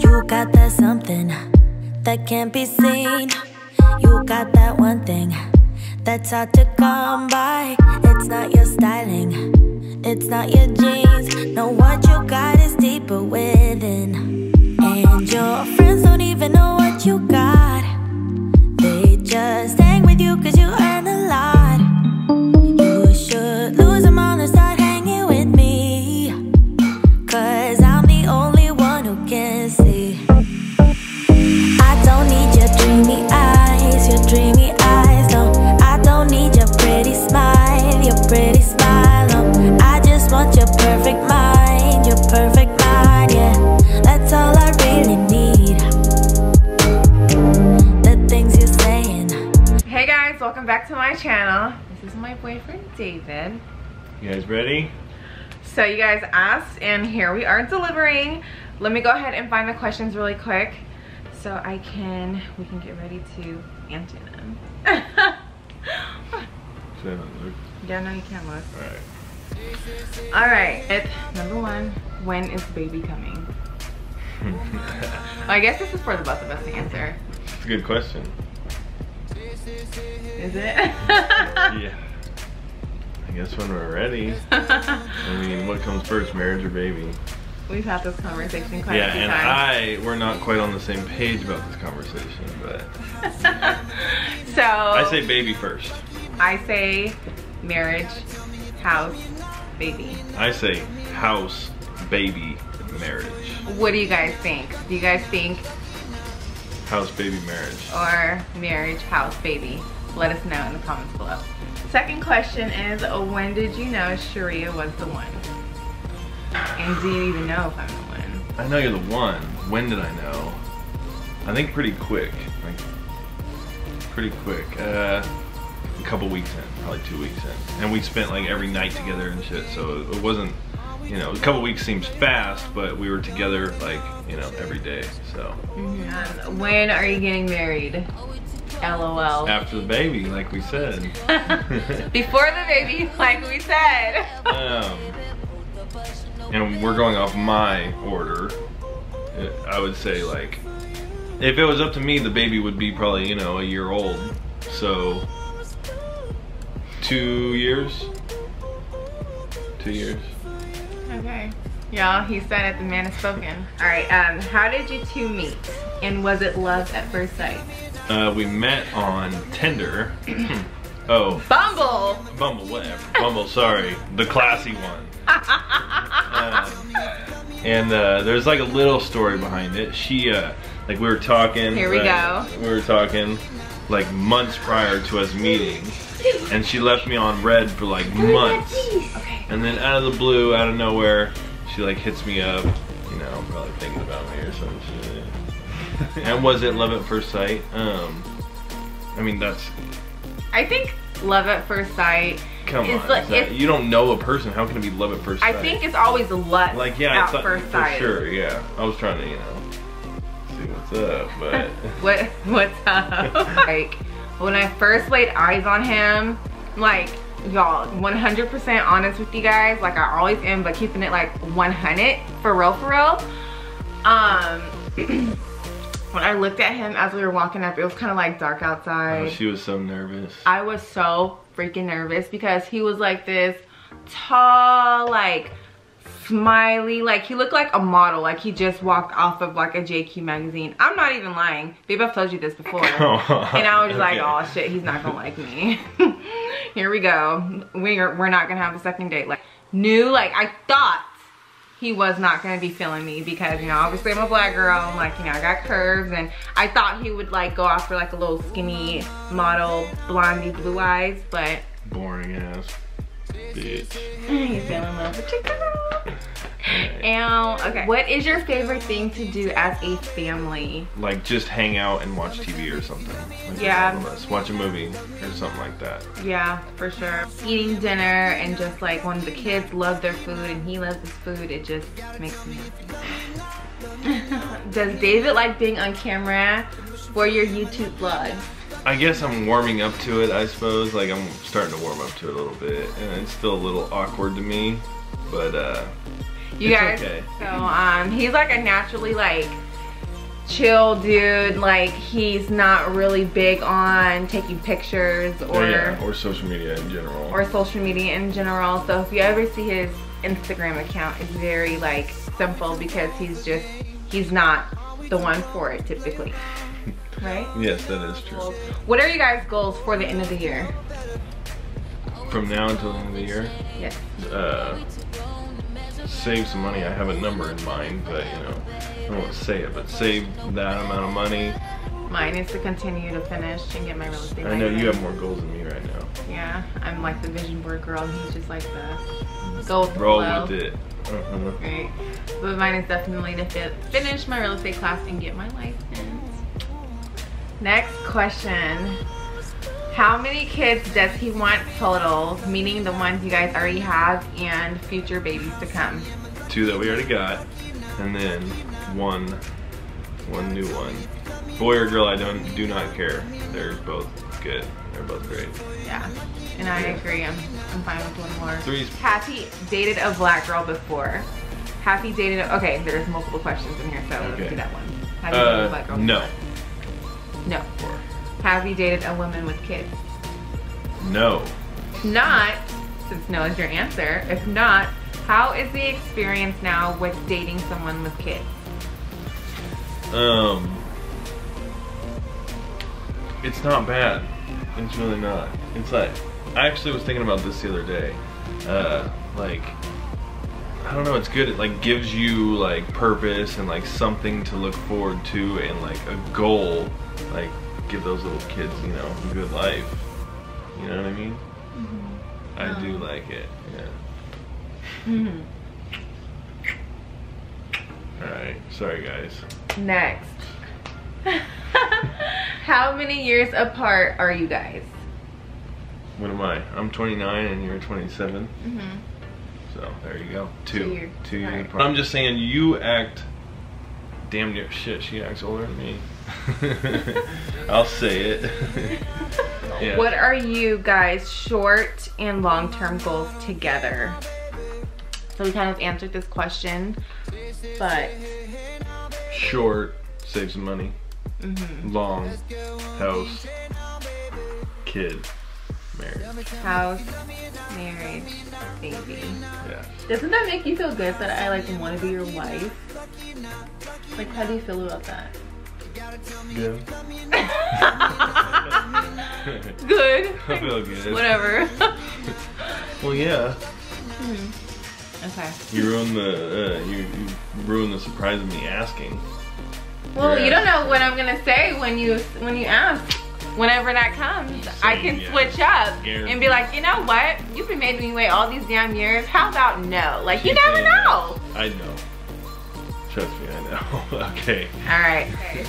You got that something that can't be seen. You got that one thing that's hard to come by. It's not your styling, it's not your jeans. No, what you got is deeper within. And your friends don't even know what you got. They just hang with you cause you earn a lot. Should my boyfriend David. You guys ready? So you guys asked and here we are delivering. Let me go ahead and find the questions really quick so I can, we can get ready to answer them. Yeah, no you can't look. All right, it, number one, when is baby coming? I guess this is for the both of us to answer. It's a good question. Is it? Yeah. I guess when we're ready. I mean, what comes first, marriage or baby? We've had this conversation quite yeah, a few and times. I, we're not quite on the same page about this conversation, but so I say baby first. I say marriage, house, baby. I say house, baby, marriage. What do you guys think? Do you guys think House, baby, marriage. or marriage, house, baby? Let us know in the comments below. Second question is, when did you know Sharia was the one? And do you even know if I'm the one? I know you're the one. When did I know? I think pretty quick. Like, pretty quick. Uh, a couple weeks in, probably two weeks in. And we spent like every night together and shit, so it wasn't, you know, a couple weeks seems fast, but we were together like, you know, every day, so. When are you getting married? LOL. After the baby, like we said. Before the baby, like we said. um, and we're going off my order. I would say like, if it was up to me, the baby would be probably you know a year old. So two years. Two years. Okay. Y'all, he said it, the man has spoken. All right, um, how did you two meet? And was it love at first sight? Uh, we met on Tinder. oh, Bumble! Bumble, whatever. Bumble, sorry, the classy one. Um, and uh, there's like a little story behind it. She, uh, like we were talking. Here we right? We were talking like months prior to us meeting, and she left me on read for like months. Okay. And then out of the blue, out of nowhere, she like hits me up. You know, probably thinking about me or some and was it love at first sight? Um, I mean that's I think love at first sight. come on. like- that- you don't know a person. How can it be love at first I think it's always lust like yeah, at first for sight. sure. Yeah, I was trying to you know see what's up, but What what's up? like when I first laid eyes on him, like y'all, 100% honest with you guys, like I always am, but keeping it like 100 for real, for real. Um, when I looked at him as we were walking up, it was kind of like dark oh, outside. she was so nervous. I was so freaking nervous because he was like this tall, like smiley, like he looked like a model, like he just walked off of like a GQ magazine. I'm not even lying. Babe, I've told you this before. Oh, and I was like, oh shit, he's not gonna like me. Here we go. We're, we're not gonna have a second date. Like, new, like I thought he was not gonna be feeling me because, you know, obviously I'm a black girl. I'm like, you know, I got curves and I thought he would like go after like a little skinny model, blondie, blue eyes, but Boring ass bitch. he fell in love with your girl. And okay, what is your favorite thing to do as a family? Like just hang out and watch TV or something. Like Yeah. all of us. Watch a movie or something like that. Yeah, for sure. Eating dinner and just like when the kids love their food and he loves his food, it just makes me happy. Does David like being on camera for your YouTube vlogs? I guess I'm warming up to it, I suppose. Like, I'm starting to warm up to it a little bit. And it's still a little awkward to me. But, uh, You it's guys, okay. so um, he's like a naturally like chill dude. Like he's not really big on taking pictures or or, yeah, or social media in general. or social media in general. So if you ever see his Instagram account, it's very like simple because he's just he's not the one for it typically. Right? yes, that is true. What are you guys' goals for the end of the year? From now until the end of the year, Yes. uh, save some money. I have a number in mind, but you know, I don't say it, but save that amount of money. Mine is to continue to finish and get my real estate I know you have more goals than me right now. Yeah, I'm like the vision board girl and he's just like the go with the Roll with it. Uh-huh. Right. But mine is definitely to fi- finish my real estate class and get my license. Next question. How many kids does he want total, meaning the ones you guys already have and future babies to come? Two that we already got, and then one, one new one. Boy or girl, I don't do not care. They're both good. They're both great. Yeah. And I agree. I'm, I'm fine with one more. Three's he dated a black girl before? Have he dated a, okay, there's multiple questions in here, so let's do that one. Have you dated a uh, black girl no. before? No. Have you dated a woman with kids? No. Not, since no is your answer, if not, how is the experience now with dating someone with kids? Um, it's not bad. It's really not. It's like I actually was thinking about this the other day. Uh, like I don't know. It's good. It like gives you like purpose and like something to look forward to and like a goal. Like give those little kids, you know, a good life. You know what I mean? Mm-hmm. I do um, like it. Yeah. Mm-hmm. All right. Sorry, guys. Next. how many years apart are you guys? What am I? I'm 29 and you're 27. Mm-hmm. So there you go. Two. Two years. Two years apart. I'm just saying you act damn near shit. She acts older than me. I'll say it. yeah. What are you guys' short and long-term goals together? So we kind of answered this question, but Short, save some money. mhm. Long, house, kid, marriage. house, marriage, baby. Yeah. Doesn't that make you feel good that I like want to be your wife? Like, how do you feel about that? Good. Good. I feel good. Whatever. Well, yeah. okay. You ruined the uh, you, you ruined the surprise of me asking. Well, Yeah. you don't know what I'm gonna say when you when you ask. Whenever that comes, I can yeah. switch up Guaranteed. and be like, you know what? You've been making me wait all these damn years. How about no? Like, you She's never know. I know. Trust me, I know. okay. All right.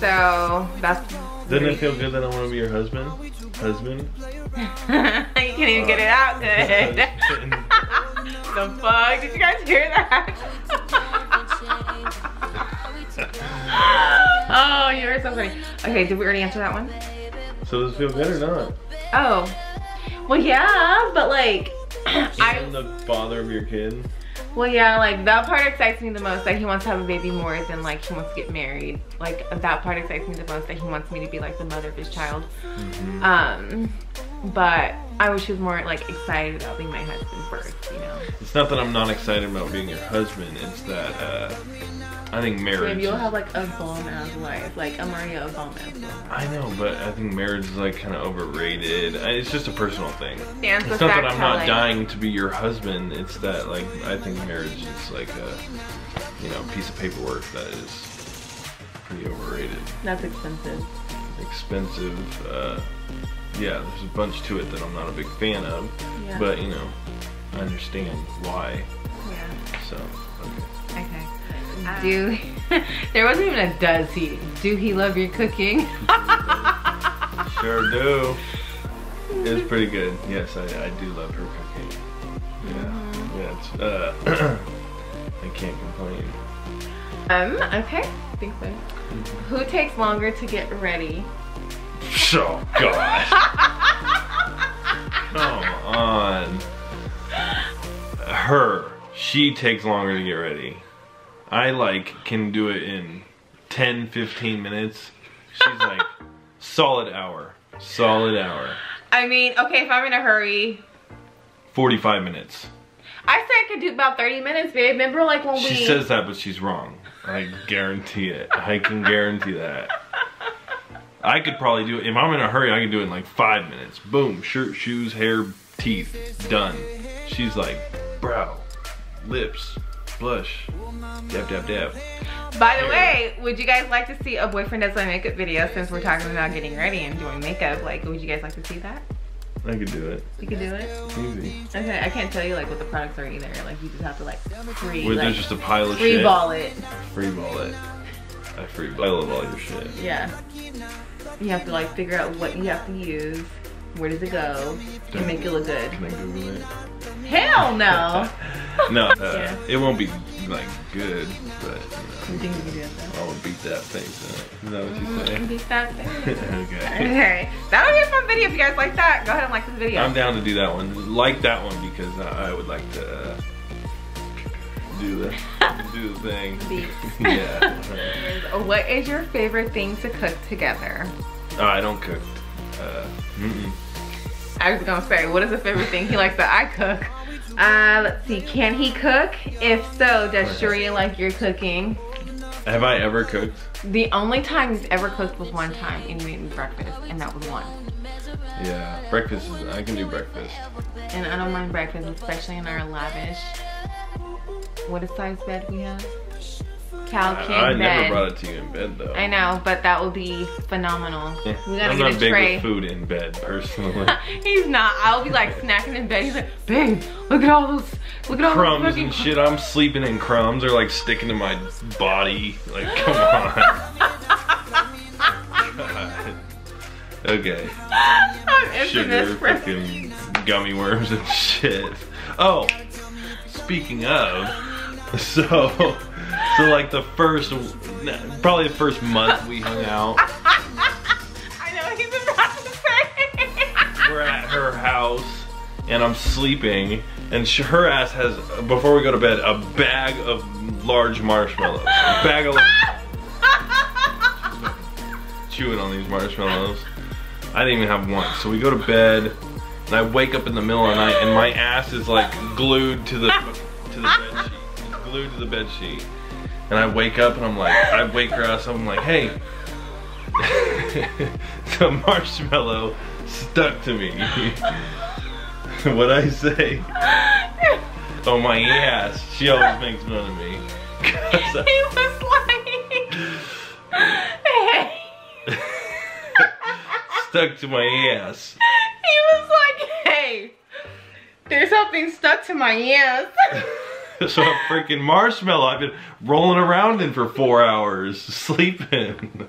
So that's. Doesn't it feel good that I want to be your husband? Husband? you can't even get it out good. the fuck? Did you guys hear that? oh, you were so funny. Okay, did we already answer that one? so does it feel good or not? Oh. Well, yeah, but like, I. I'm the father of your kid. Well, yeah, like that part excites me the most. That he wants to have a baby more than like he wants to get married. Like that part excites me the most. That he wants me to be like the mother of his child. Um, but I wish he was more like excited about being my husband first. You know. It's not that I'm not excited about being your husband. It's that uh, I think marriage. Babe, you'll have like a bomb ass life. like a Maria Obama. I know, but I think marriage is like kind of overrated. I, it's just a personal thing. Stands It's the not that I'm how, not like, dying to be your husband. It's that like I think marriage is like a you know piece of paperwork that is pretty overrated, That's expensive. expensive. Uh, yeah, there's a bunch to it that I'm not a big fan of, Yeah. but you know I understand why. Yeah. So okay. Okay. Do there wasn't even a does he? Do he love your cooking? Sure do. It's pretty good. Yes, I, I do love her cooking. Yeah, yeah. It's, uh, I can't complain. Um. Okay. I think so. Who takes longer to get ready? Oh God. Come on. Her. She takes longer to get ready. I like can do it in 10, 15 minutes. She's like solid hour. Solid hour. I mean, okay, if I'm in a hurry, 45 minutes. I say I could do about 30 minutes, babe. Remember like when we She says that, but she's wrong. I guarantee it. I can guarantee that. I could probably do it. If I'm in a hurry, I can do it in like five minutes. Boom, shirt, shoes, hair, teeth, done. She's like, brow, lips, blush, dab, dab, dab. By the way, would you guys like to see a boyfriend does my makeup video since we're talking about getting ready and doing makeup? Like, would you guys like to see that? I could do it. You could do it. Easy. Okay, I can't tell you like what the products are either. Like, you just have to like free, Where like, there's just a pile of free shit. ball it. Free ball it. I free ball. I love all your shit. Yeah. You have to like figure out what you have to use. Where does it go? And make it look good. Can I Google it? Hell no. No, uh, Yeah. it won't be like good, but You think you can do that? I'll beat that face. Is that what you say? Beat that thing. okay. Okay, that'll be a fun video if you guys like that. Go ahead and like this video. I'm down to do that one. Like that one because I I would like to uh, do the do the thing. Yeah. What is your favorite thing to cook together? Oh, I don't cook. Uh, mm-mm. I was gonna say, what is the favorite thing he likes that I cook? Uh, let's see, can he cook? If so, does Sharia like your cooking? Have I ever cooked? The only time he's ever cooked was one time and made me breakfast, and that was one. Yeah. Breakfast is. I can do breakfast. And I don't mind breakfast, especially in our lavish. What a size bed we have? Cal King I, I never brought it to you in bed though. I know, but that will be phenomenal. Eh, We gotta I'm get not a big tray. with food in bed personally. He's not. I'll be like snacking in bed. He's like, babe, look at all those, look at all crumbs those fucking and shit. I'm sleeping in crumbs. They're like sticking to my body. Like, come on. Okay. I'm Sugar, fucking gummy worms and shit. Oh, speaking of, so, so like the first, probably the first month we hung out, I know he's about to say. we're at her house and I'm sleeping and her ass has, before we go to bed, a bag of large marshmallows. A bag of chewing on these marshmallows. I didn't even have one. So we go to bed and I wake up in the middle of the night and my ass is like glued to the to the bed sheet. It's glued to the bed sheet. And I wake up and I'm like, I wake her up, I'm like, hey. the marshmallow stuck to me. what I say? Oh my ass. She always makes fun of me. he was like, hey. stuck to my ass. He was like, hey, there's something stuck to my ass. So a freaking marshmallow I've been rolling around in for four hours, sleeping.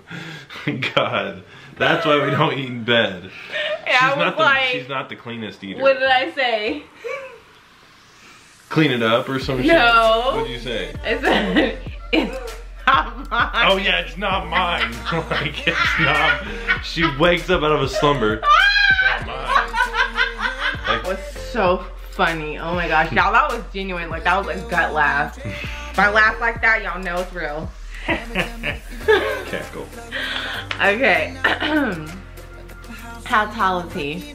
God, that's why we don't eat in bed. And She's not the like, she's not the cleanest eater. what did I say? Clean it up or some shit. No. What'd you say? I said, it's not mine. Oh yeah, it's not mine. like it's not. She wakes up out of a slumber. It's not mine. That was so funny. Oh my gosh, y'all, that was genuine. Like that was a gut laugh. If I laugh like that, y'all know it's real. Cackle. Okay. How tall is he?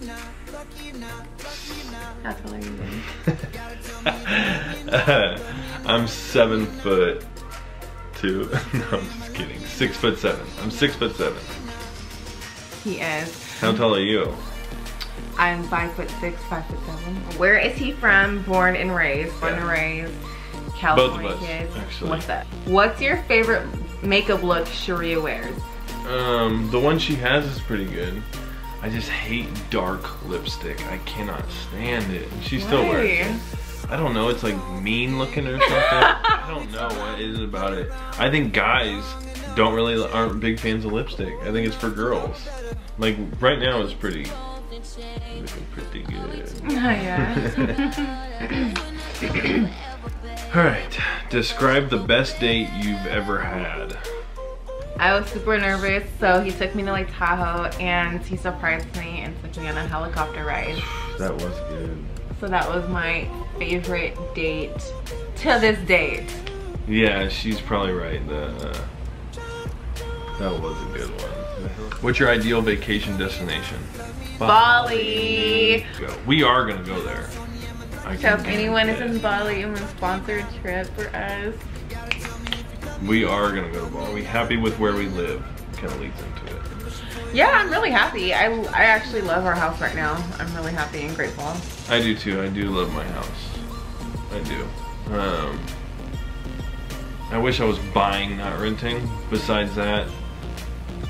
How tall are you? babe? I'm seven foot two. no, I'm just kidding. Six foot seven. I'm six foot seven. He is. How tall are you? I'm five foot six, five foot seven. Where is he from? Born and raised. Born and raised. California us, kids. actually. What's up? What's your favorite makeup look Sharia wears? Um, the one she has is pretty good. I just hate dark lipstick. I cannot stand it. And she still wears it. I don't know. It's like mean looking or something. I don't know what is it about it. I think guys don't really aren't big fans of lipstick. I think it's for girls. Like right now, it's pretty looking pretty good. Oh, yeah. All right, describe the best date you've ever had. I was super nervous, so he took me to Lake Tahoe and he surprised me and took me on a helicopter ride. That was good. So that was my favorite date to this date. Yeah, she's probably right. The, uh, that was a good one. What's your ideal vacation destination? Bali. We are gonna go there. I So if anyone is in. Bali and want to sponsor a trip for us, we are gonna go to Bali. Are we happy with where we live? Kind of leads into it. yeah, I'm really happy. I, I actually love our house right now. I'm really happy and grateful. I do too. I do love my house. I do. Um, I wish I was buying, not renting. Besides that,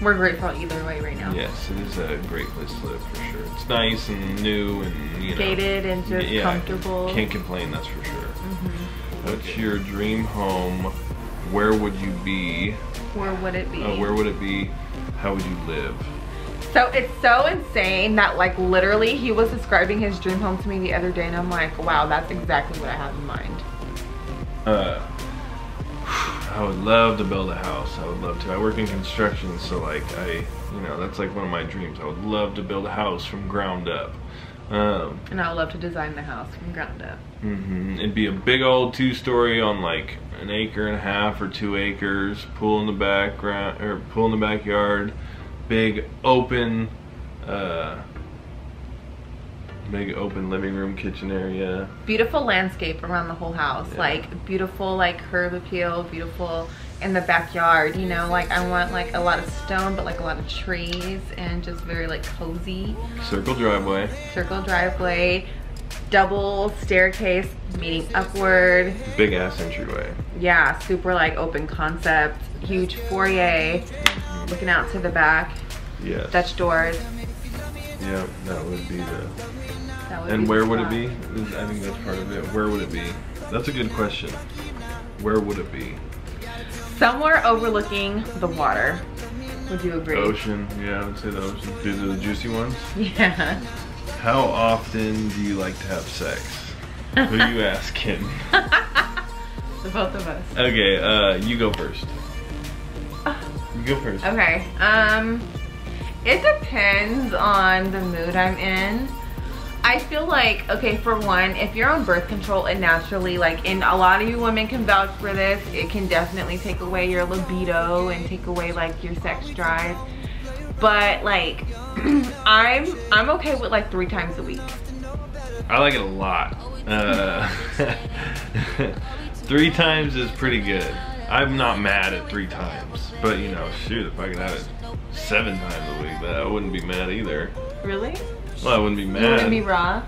We're grateful either way right now. yes, it is a great place to live for sure. It's nice and new and you know. Gated and just yeah, comfortable. Can't complain, that's for sure. What's your dream home? Where would you be? Where would it be? Uh, where would it be? How would you live? So it's so insane that like literally he was describing his dream home to me the other day and I'm like, wow, that's exactly what I have in mind. Uh, I would love to build a house. I would love to. I work in construction, so like I, you know, that's like one of my dreams. I would love to build a house from ground up. Um, And I would love to design the house from ground up. Mm-hmm. It'd be a big old two-story on like an acre and a half or two acres. Pool in the background or pool in the backyard. Big open, uh, big open living room, kitchen area. Beautiful landscape around the whole house. Yeah. Like beautiful like curb appeal, beautiful in the backyard, you know, like I want like a lot of stone but like a lot of trees and just very like cozy. Circle driveway. Circle driveway, double staircase meeting upward. Big ass entryway. Yeah, super like open concept, huge foyer, looking out to the back, Yeah. Dutch doors. Yeah, that would be the. And where would it be? I think that's part of it. Where would it be? That's a good question. Where would it be? Somewhere overlooking the water. Would you agree? Ocean. Yeah, I would say the ocean. These are the juicy ones. Yeah. How often do you like to have sex? Who are you asking? The both of us. Okay, uh, you go first. You go first. Okay. Um, it depends on the mood I'm in. I feel like, okay, for one, if you're on birth control, and naturally, like, and a lot of you women can vouch for this, it can definitely take away your libido and take away, like, your sex drive. But, like, I'm, I'm okay with, like, three times a week. I like it a lot. Uh, three times is pretty good. I'm not mad at three times, but you know, shoot, if I could have it seven times a week, that I wouldn't be mad either. Really? Well, I wouldn't be You mad. wouldn't be raw?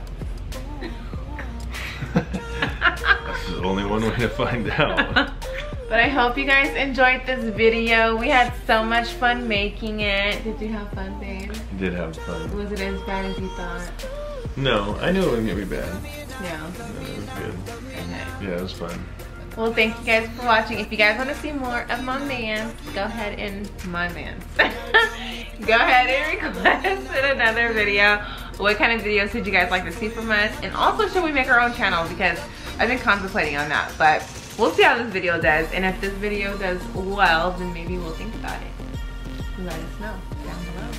That's the only one way to find out. But I hope you guys enjoyed this video. We had so much fun making it. Did you have fun, babe? Did have fun. Was it as bad as you thought? No, I knew it wouldn't get me bad. Yeah. No, it was good. Okay. Yeah, it was fun. Well, thank you guys for watching. If you guys want to see more of my man, go ahead and my man. go ahead and request in another video. What kind of videos would you guys like to see from us? And also, should we make our own channel? Because I've been contemplating on that. But we'll see how this video does. And if this video does well, then maybe we'll think about it. Let us know down below.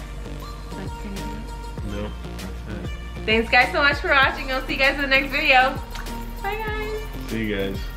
Like, anything else? No, Thanks guys so much for watching. I'll see you guys in the next video. Bye guys. See you guys.